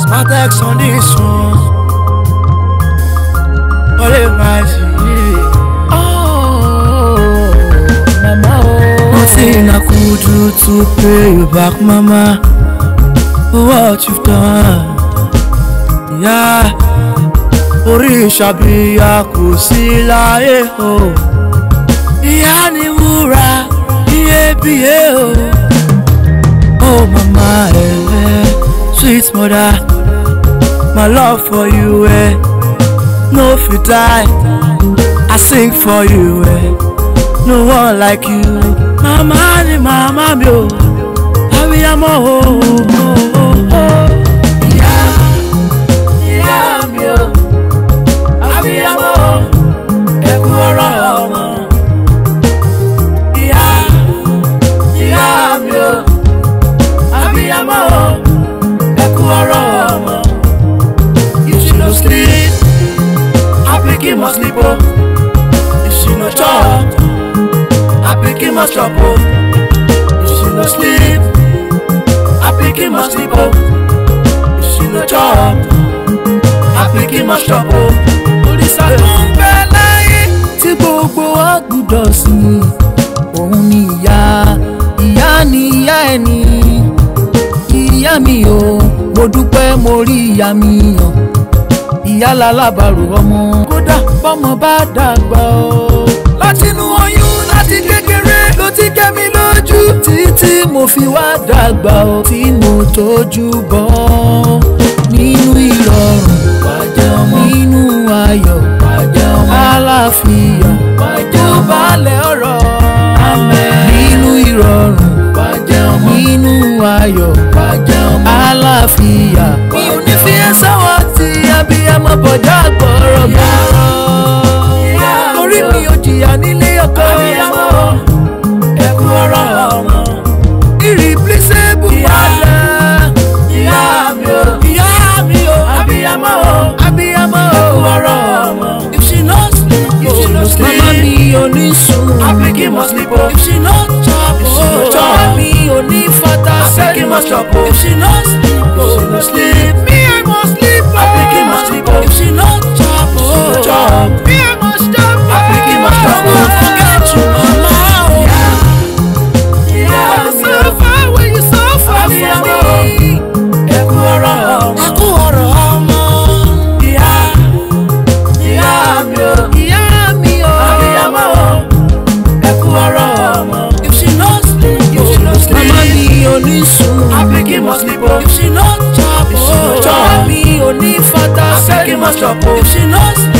Smartex on this one. Only my Oh, mama. Oh. Nothing I could do to pay you back, mama. For oh, what you've done. Yeah. Orí ìṣàbíyá kò sí láyé o. Oh. Ìyá ni wúrà, iyebíye eh, mother. My love for you, eh? No fit die. I sing for you, eh? No one like you. Mama ni mama mi o, àbí àmọ́ o. must chop oh. If she no sleep, her pikin must sleep oh. If she no chop, her pikin must chop oh. Òrìṣà tó ń bẹ láyé tí gbogbo wa gbọ́dọ̀ sìn òun ni ìyá ìyá ni ìyá ẹni ìyá mi o mo dúpẹ́ mo rí ìyá mi yàn ìyá lalábàárò ọmọ kódà bọ́mọ bá dàgbà o. lójú títí mo fi wá dàgbà ó tí mo tójú bọ́ nínú ìrọ̀rùn nínú ayọ̀ àlàáfíà ó balẹ̀ ọ̀rọ̀ nínú ìrọ̀rùn nínú ayọ̀ àlàáfíà mi ò ní fi ẹ́ sáwọ́ ti abiyamọ bọ̀dá àgbọ̀rọ̀ mi. must sleep oh. If she no chop oh, if she no chop, me, o ní fata sẹ́yìn. I say kí n chop oh, if she no chop. much trouble. She knows